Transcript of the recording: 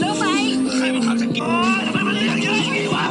แล้วไปใครมาขับจะกทำไมมันเรียกเยอะอย่งวะ